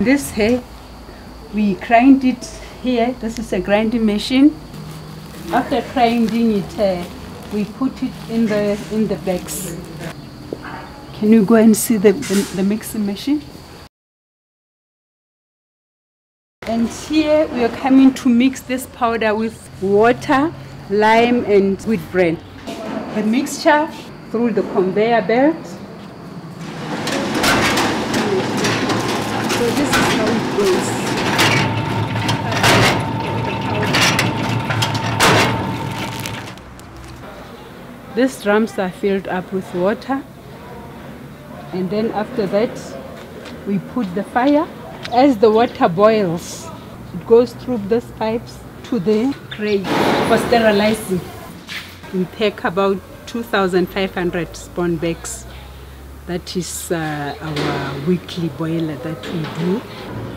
This hay, we grind it here. This is a grinding machine. After grinding it, uh, we put it in the in the bags. Can you go and see the, the, the mixing machine? And here we are coming to mix this powder with water, lime and wheat bran. The mixture through the conveyor belt. So this is how it goes. These drums are filled up with water and then after that we put the fire. As the water boils, it goes through these pipes to the crate for sterilizing. We take about 2,500 spawn bags. That is uh, our weekly boiler that we do.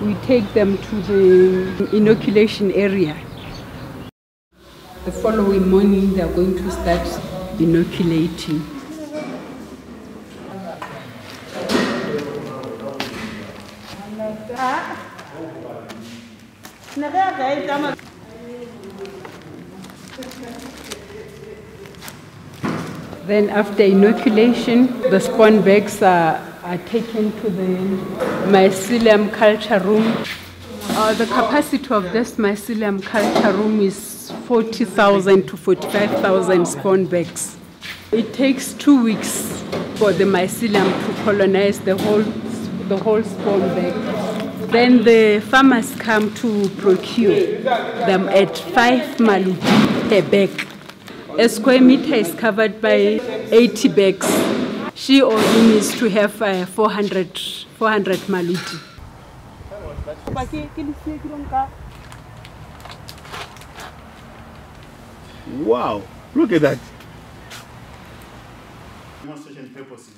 We take them to the inoculation area. The following morning, they are going to start inoculating. Then after inoculation, the spawn bags are, are taken to the mycelium culture room. Uh, the capacity of this mycelium culture room is 40,000 to 45,000 spawn bags. It takes two weeks for the mycelium to colonize the whole, the whole spawn bag. Then the farmers come to procure them at 5 malu per bag. A square meter is covered by 80 bags. She he needs to have uh, 400, 400 maloti. Wow, look at that. Demonstration purposes.